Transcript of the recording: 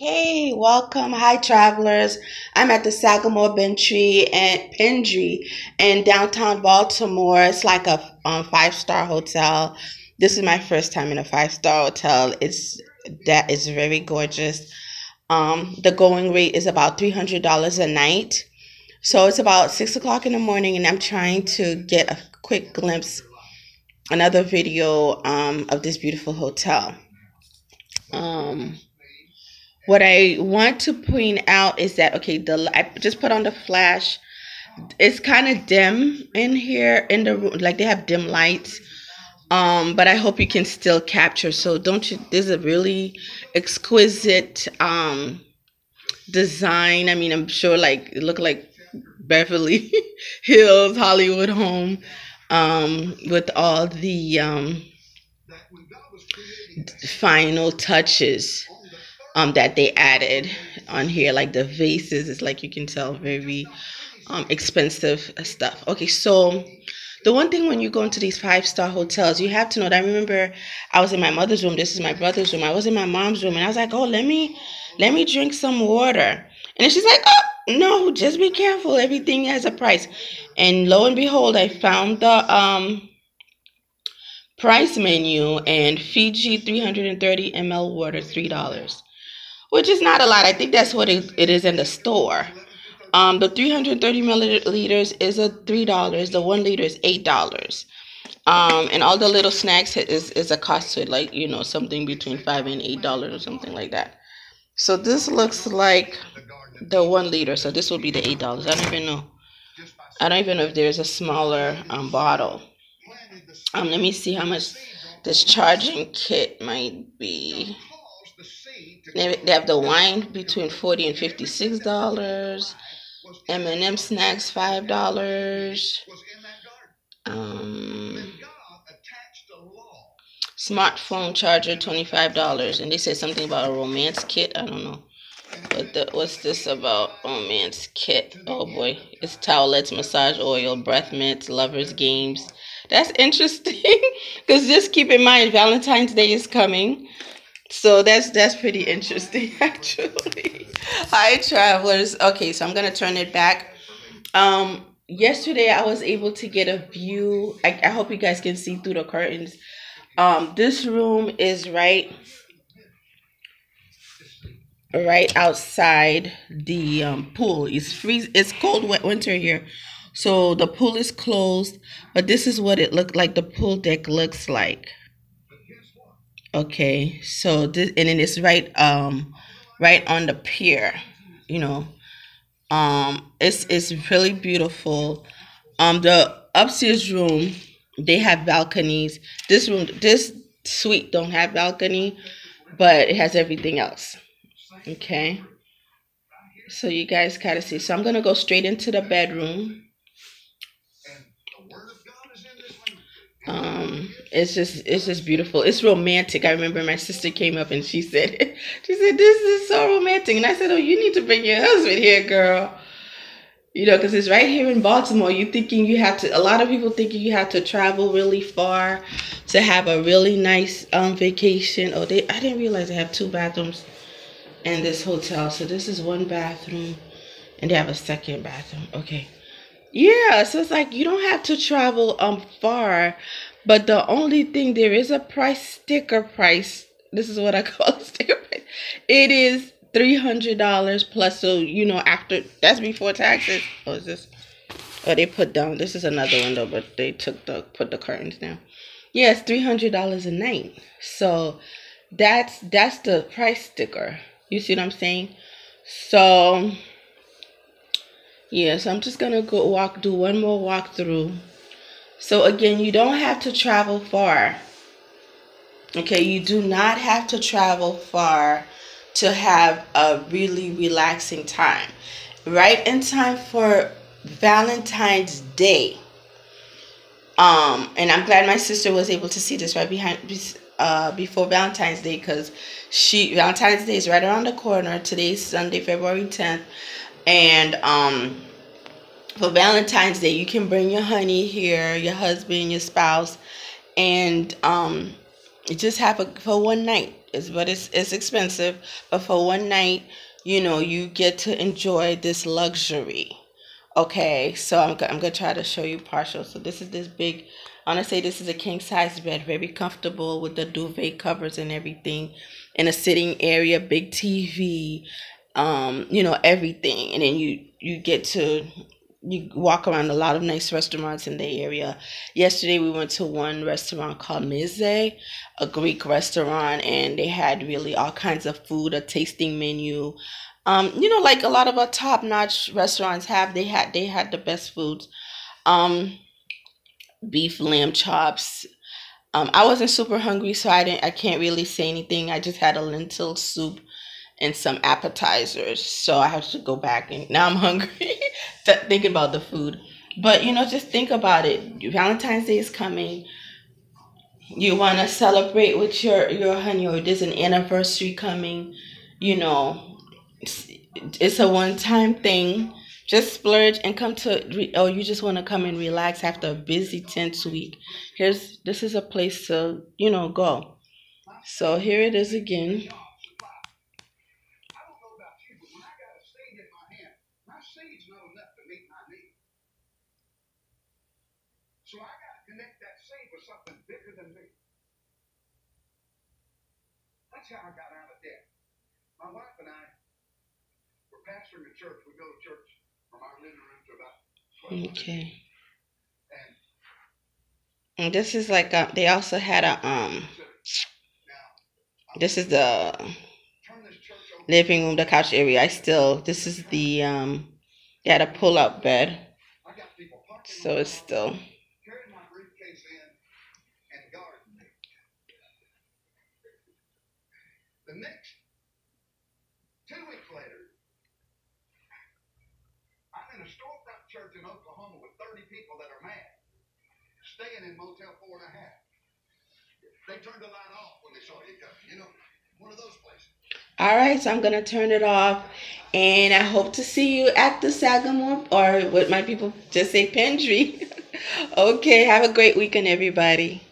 Okay, welcome. Hi, travelers. I'm at the Sagamore Pendry and Pendry in downtown Baltimore. It's like a um, five star hotel. This is my first time in a five star hotel. It's that is very gorgeous. Um, the going rate is about three hundred dollars a night. So it's about six o'clock in the morning, and I'm trying to get a quick glimpse, another video um, of this beautiful hotel. Um, what I want to point out is that okay, the I just put on the flash. It's kind of dim in here in the room, like they have dim lights. Um, but I hope you can still capture. So don't you? This is a really exquisite um design. I mean, I'm sure like it looked like Beverly Hills Hollywood home um with all the um final touches um, that they added on here, like the vases. It's like you can tell very um, expensive stuff. Okay, so the one thing when you go into these five star hotels, you have to know that I remember I was in my mother's room. This is my brother's room. I was in my mom's room, and I was like, "Oh, let me, let me drink some water." And she's like, "Oh, no, just be careful. Everything has a price." And lo and behold, I found the um price menu and Fiji 330 ml water, three dollars which is not a lot. I think that's what it, is in the store. Um, the 330 milliliters is a three dollars. The one liter is eight dollars. Um, and all the little snacks is is a cost to it, like you know something between five and eight dollars or something like that. So this looks like the one liter. So this will be the eight dollars. I don't even know. I don't even know if there's a smaller um, bottle. Um, let me see how much this charging kit might be. They, have the wine between forty and fifty six dollars. M and M snacks five dollars. Um, smartphone charger twenty five dollars, and they said something about a romance kit. I don't know. But the, what's this about romance kit? Oh boy, it's towelettes, massage oil, breath mints, lovers games. That's interesting because just keep in mind Valentine's Day is coming. So that's that's pretty interesting actually. Hi travelers. Okay, so I'm gonna turn it back. Um yesterday I was able to get a view. I, I hope you guys can see through the curtains. Um this room is right right outside the um, pool. It's freeze it's cold wet winter here. So the pool is closed, but this is what it looked like the pool deck looks like. Okay, so this and then it's right um right on the pier, you know. Um it's it's really beautiful. Um the upstairs room they have balconies. This room this suite don't have balcony, but it has everything else. Okay. So you guys gotta see. So I'm gonna go straight into the bedroom. Um, it's just it's just beautiful. It's romantic. I remember my sister came up and she said she said this is so romantic, and I said, oh, you need to bring your husband here, girl. You know, because it's right here in Baltimore. You thinking you have to? A lot of people thinking you have to travel really far to have a really nice um vacation. Oh, they I didn't realize they have two bathrooms in this hotel. So this is one bathroom, and they have a second bathroom. Okay. Yeah, so it's like you don't have to travel um far, but the only thing there is a price sticker price. This is what I call a sticker price. It is three hundred dollars plus. So you know after that's before taxes. Oh, is this? Oh, they put down. This is another window, but they took the put the curtains down. It's three hundred dollars a night. So that's that's the price sticker. You see what I'm saying? So yeah, so I'm just gonna go walk, do one more walkthrough. So again, you don't have to travel far. Okay, you do not have to travel far to have a really relaxing time. Right in time for Valentine's Day. Um, and I'm glad my sister was able to see this right behind uh before Valentine's Day because she Valentine's Day is right around the corner. Today's Sunday, February 10th. And um, for Valentine's Day, you can bring your honey here, your husband, your spouse, and um, just have for one night. It's but it's it's expensive. But for one night, you know, you get to enjoy this luxury. Okay, so I'm, I'm gonna try to show you partial. So this is this big. I want to say this is a king size bed, very comfortable with the duvet covers and everything, in a sitting area, big TV, um, you know everything, and then you you get to you walk around a lot of nice restaurants in the area. Yesterday we went to one restaurant called Mize, a Greek restaurant, and they had really all kinds of food, a tasting menu. Um, you know, like a lot of our top notch restaurants have, they had they had the best foods. Um, beef lamb chops. Um, I wasn't super hungry, so I didn't I can't really say anything. I just had a lentil soup and some appetizers. So I have to go back and now I'm hungry thinking about the food. But you know, just think about it. Valentine's Day is coming. You want to celebrate with your your honey, or there's an anniversary coming. You know, it's, it's a one time thing. Just splurge and come to. Oh, you just want to come and relax after a busy tense week. Here's this is a place to you know go. So here it is again. So I got to connect that seed with something bigger than me. That's how I got out of debt. My wife and I were pastoring a church. We go to church from our living room to about 12 Okay. And, and this is like a, they also had a um. This is the living room, the couch area. I still this is the um. They had a pull out bed, so it's still. The next, two weeks later, I'm in a storefront church in Oklahoma with 30 people that are mad, staying in Motel Four and a Half. They turned the light off when they saw you coming. You know, one of those places. All right, so I'm gonna turn it off, and I hope to see you at the Sagamore, or what my people just say, Pendry. okay, have a great weekend, everybody.